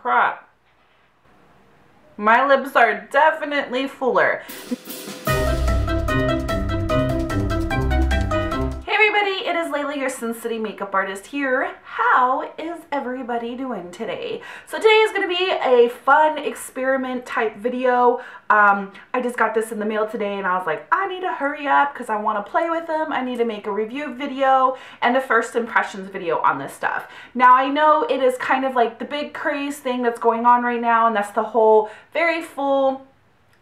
crap. My lips are definitely fuller. Your Sin City makeup artist here. How is everybody doing today? So today is going to be a fun experiment type video. Um, I just got this in the mail today and I was like, I need to hurry up because I want to play with them. I need to make a review video and a first impressions video on this stuff. Now I know it is kind of like the big craze thing that's going on right now and that's the whole very full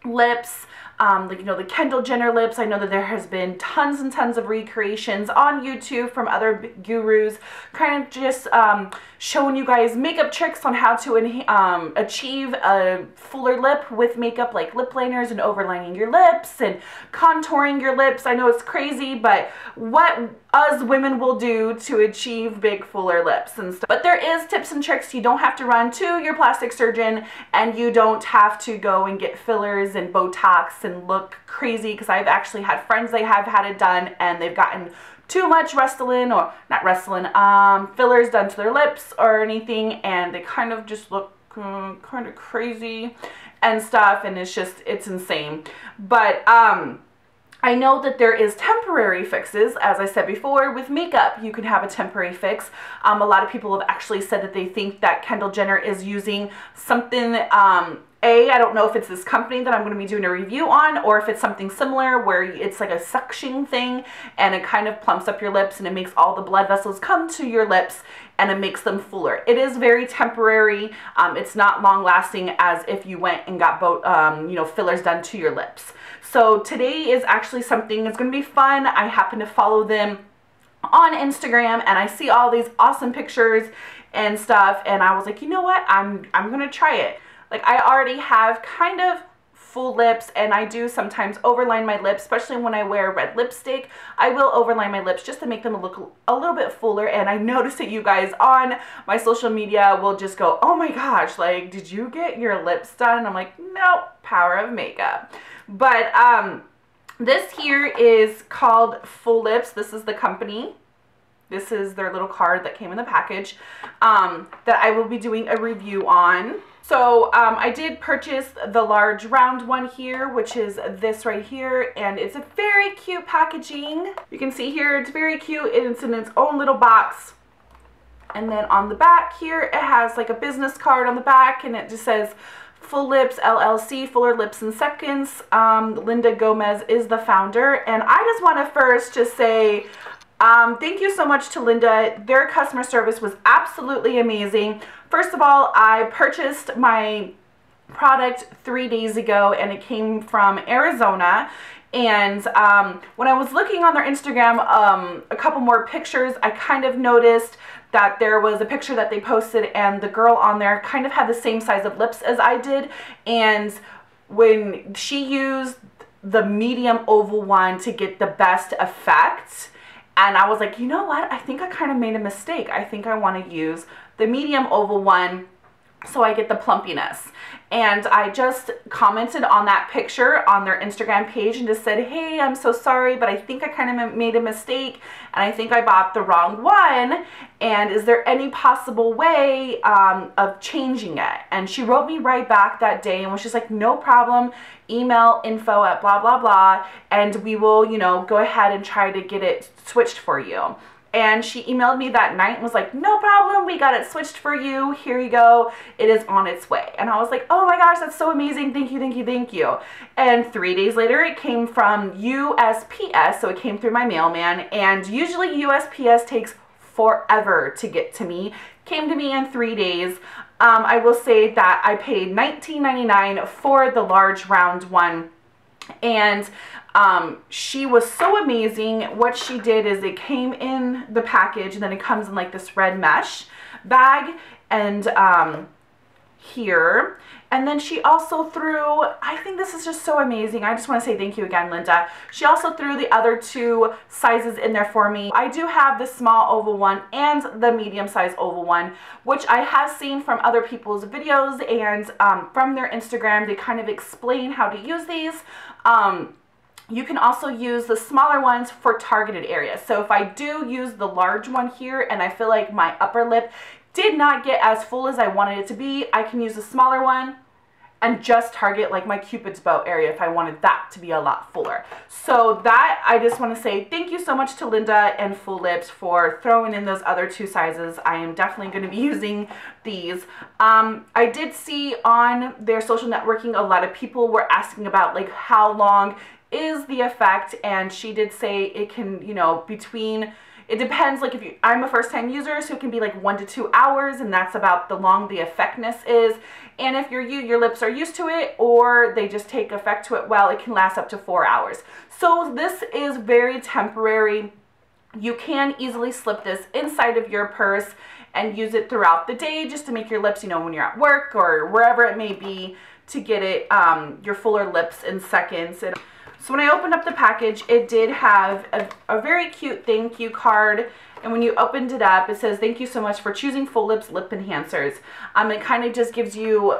lips um, like, you know, the Kendall Jenner lips. I know that there has been tons and tons of recreations on YouTube from other gurus, kind of just um, showing you guys makeup tricks on how to um, achieve a fuller lip with makeup like lip liners and overlining your lips and contouring your lips. I know it's crazy, but what us women will do to achieve big fuller lips and stuff. But there is tips and tricks. You don't have to run to your plastic surgeon and you don't have to go and get fillers and Botox and look crazy because I've actually had friends they have had it done and they've gotten too much Restylane or not Restylane, um, fillers done to their lips or anything and they kind of just look um, kind of crazy and stuff and it's just, it's insane. But, um, I know that there is temporary fixes, as I said before, with makeup. You can have a temporary fix. Um, a lot of people have actually said that they think that Kendall Jenner is using something um, a, I don't know if it's this company that I'm going to be doing a review on or if it's something similar where it's like a suction thing and it kind of plumps up your lips and it makes all the blood vessels come to your lips and it makes them fuller. It is very temporary. Um, it's not long lasting as if you went and got both, um, you know, fillers done to your lips. So today is actually something that's going to be fun. I happen to follow them on Instagram and I see all these awesome pictures and stuff and I was like, you know what? I'm, I'm going to try it. Like I already have kind of full lips and I do sometimes overline my lips, especially when I wear red lipstick. I will overline my lips just to make them look a little bit fuller and I noticed that you guys on my social media will just go, oh my gosh, like did you get your lips done? And I'm like, no, power of makeup. But um, this here is called Fullips. This is the company. This is their little card that came in the package um, that I will be doing a review on. So um, I did purchase the large round one here, which is this right here, and it's a very cute packaging. You can see here, it's very cute. It's in its own little box. And then on the back here, it has like a business card on the back, and it just says Fullips LLC, Fuller Lips in Seconds. Um, Linda Gomez is the founder. And I just want to first just say um, thank you so much to Linda. Their customer service was absolutely amazing. First of all, I purchased my product three days ago and it came from Arizona. And um, when I was looking on their Instagram, um, a couple more pictures, I kind of noticed that there was a picture that they posted and the girl on there kind of had the same size of lips as I did. And when she used the medium oval one to get the best effect, and I was like, you know what? I think I kind of made a mistake. I think I want to use the medium oval one so I get the plumpiness. And I just commented on that picture on their Instagram page and just said, hey, I'm so sorry, but I think I kind of made a mistake and I think I bought the wrong one. And is there any possible way um, of changing it? And she wrote me right back that day and was just like, no problem, email info at blah, blah, blah, and we will, you know, go ahead and try to get it switched for you and she emailed me that night and was like, no problem, we got it switched for you. Here you go. It is on its way. And I was like, oh my gosh, that's so amazing. Thank you, thank you, thank you. And three days later, it came from USPS, so it came through my mailman. And usually USPS takes forever to get to me. Came to me in three days. Um, I will say that I paid $19.99 for the large round one and um, she was so amazing. What she did is it came in the package and then it comes in like this red mesh bag and um, here. And then she also threw, I think this is just so amazing. I just want to say thank you again, Linda. She also threw the other two sizes in there for me. I do have the small oval one and the medium size oval one, which I have seen from other people's videos and um, from their Instagram. They kind of explain how to use these. Um, you can also use the smaller ones for targeted areas. So if I do use the large one here and I feel like my upper lip did not get as full as I wanted it to be, I can use a smaller one and just target like my cupid's bow area if I wanted that to be a lot fuller. So that I just want to say thank you so much to Linda and Fullips for throwing in those other two sizes. I am definitely going to be using these. Um, I did see on their social networking a lot of people were asking about like how long is the effect and she did say it can you know between it depends like if you i'm a first time user so it can be like one to two hours and that's about the long the effectness is. And if you're you your lips are used to it or they just take effect to it well it can last up to four hours. So this is very temporary. You can easily slip this inside of your purse and use it throughout the day just to make your lips you know when you're at work or wherever it may be to get it um, your fuller lips in seconds. And so when I opened up the package, it did have a, a very cute thank you card. And when you opened it up, it says, thank you so much for choosing Fullips Lip Enhancers. Um, it kind of just gives you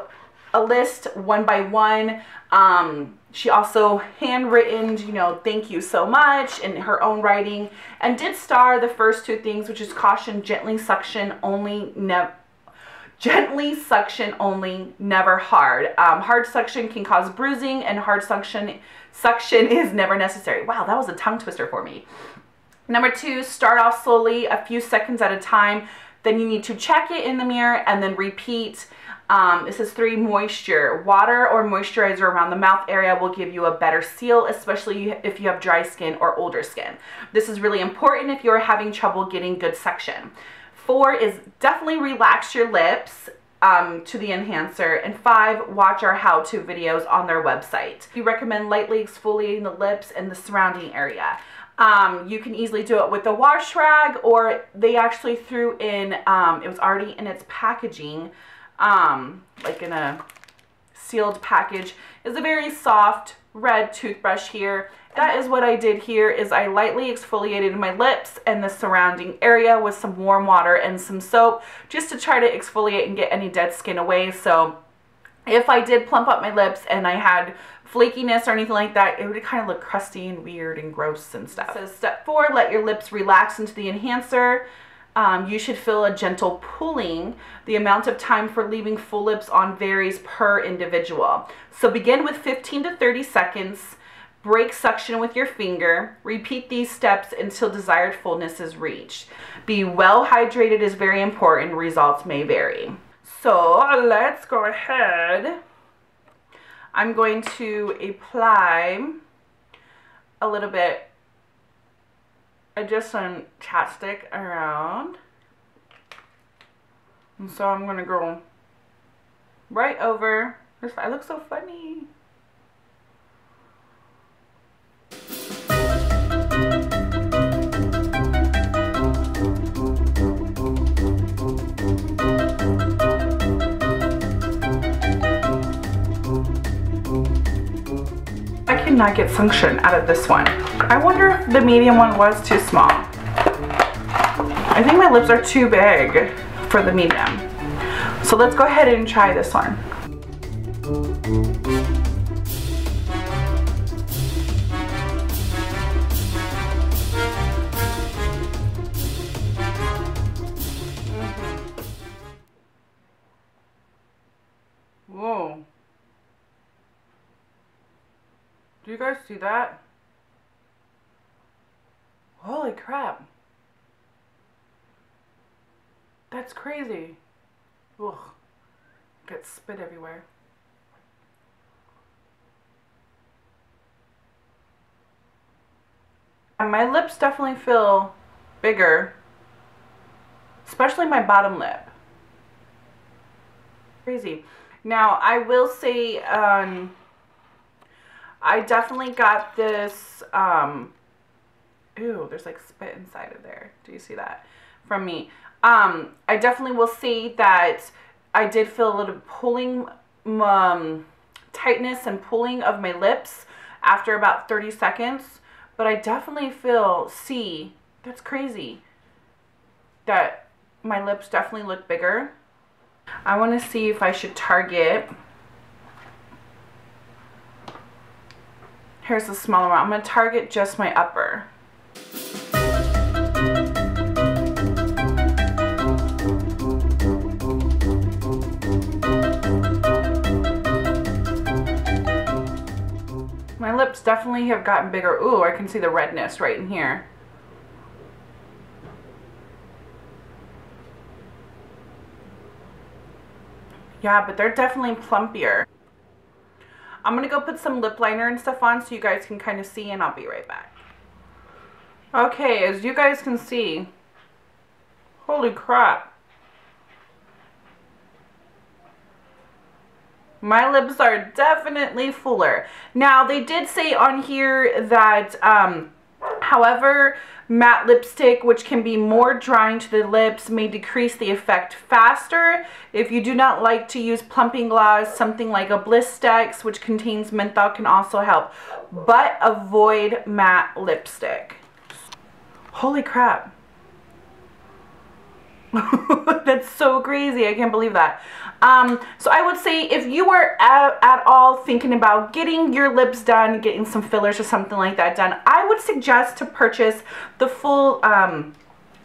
a list one by one. Um, she also handwritten, you know, thank you so much in her own writing and did star the first two things, which is caution, gently suction only, never gently suction only, never hard. Um, hard suction can cause bruising and hard suction Suction is never necessary. Wow, that was a tongue twister for me. Number two, start off slowly, a few seconds at a time. Then you need to check it in the mirror and then repeat. Um, it says three, moisture. Water or moisturizer around the mouth area will give you a better seal, especially if you have dry skin or older skin. This is really important if you're having trouble getting good suction. Four is definitely relax your lips um, to the enhancer. And five, watch our how-to videos on their website. We recommend lightly exfoliating the lips and the surrounding area. Um, you can easily do it with a wash rag or they actually threw in, um, it was already in its packaging, um, like in a sealed package. It's a very soft red toothbrush here that is what I did here is I lightly exfoliated my lips and the surrounding area with some warm water and some soap just to try to exfoliate and get any dead skin away. So if I did plump up my lips and I had flakiness or anything like that, it would kind of look crusty and weird and gross and stuff. So step four, let your lips relax into the enhancer. Um, you should feel a gentle pulling. The amount of time for leaving full lips on varies per individual. So begin with 15 to 30 seconds. Break suction with your finger. Repeat these steps until desired fullness is reached. Be well hydrated is very important. Results may vary. So let's go ahead. I'm going to apply a little bit of just some chapstick around. And so I'm going to go right over. This I look so funny. Not get suction out of this one. I wonder if the medium one was too small. I think my lips are too big for the medium. So let's go ahead and try this one. See that? Holy crap. That's crazy. Ugh. Gets spit everywhere. And my lips definitely feel bigger. Especially my bottom lip. Crazy. Now, I will say, um, I definitely got this, um, ooh, there's like spit inside of there. Do you see that? From me. Um, I definitely will see that I did feel a little pulling, um, tightness and pulling of my lips after about 30 seconds. But I definitely feel, see, that's crazy, that my lips definitely look bigger. I want to see if I should target Here's the smaller one. I'm going to target just my upper. My lips definitely have gotten bigger. Ooh, I can see the redness right in here. Yeah, but they're definitely plumpier. I'm going to go put some lip liner and stuff on so you guys can kind of see and I'll be right back. Okay, as you guys can see, holy crap. My lips are definitely fuller. Now, they did say on here that, um, however, matte lipstick, which can be more drying to the lips, may decrease the effect faster. If you do not like to use plumping gloss, something like a Blistex, which contains menthol, can also help. But avoid matte lipstick. Holy crap. That's so crazy. I can't believe that. Um, so I would say if you are at, at, all thinking about getting your lips done, getting some fillers or something like that done, I would suggest to purchase the full um,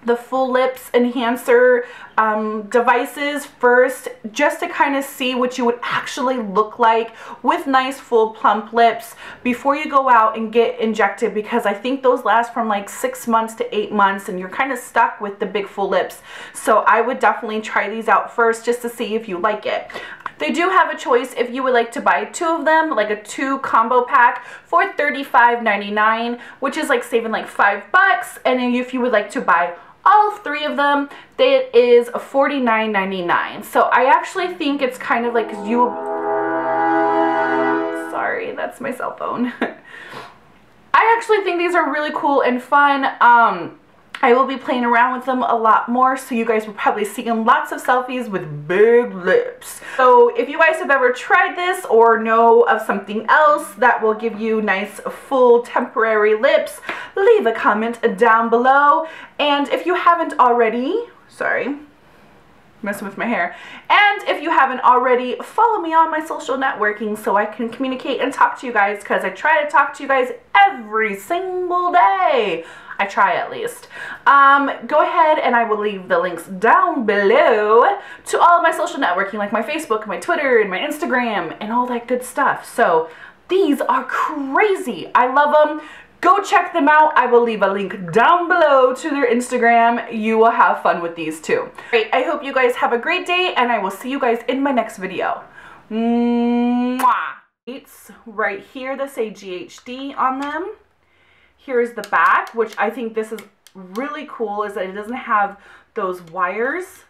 the full lips enhancer um, devices first just to kind of see what you would actually look like with nice full plump lips before you go out and get injected because I think those last from like six months to eight months and you're kind of stuck with the big full lips so I would definitely try these out first just to see if you like it. They do have a choice if you would like to buy two of them, like a two combo pack for $35.99, which is like saving like five bucks. And then if you would like to buy all three of them, it is $49.99. So I actually think it's kind of like you... Sorry, that's my cell phone. I actually think these are really cool and fun. Um, I will be playing around with them a lot more, so you guys will probably see lots of selfies with big lips. So if you guys have ever tried this or know of something else that will give you nice full temporary lips, leave a comment down below. And if you haven't already, sorry, messing with my hair. And if you haven't already, follow me on my social networking so I can communicate and talk to you guys because I try to talk to you guys every single day. I try at least. Um, go ahead and I will leave the links down below to all of my social networking like my Facebook, my Twitter, and my Instagram, and all that good stuff. So these are crazy. I love them. Go check them out. I will leave a link down below to their Instagram. You will have fun with these too. Great. I hope you guys have a great day and I will see you guys in my next video. Mwah! It's right here that say GHD on them. Here's the back, which I think this is really cool is that it doesn't have those wires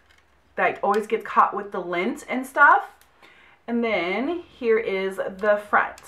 that always get caught with the lint and stuff. And then here is the front.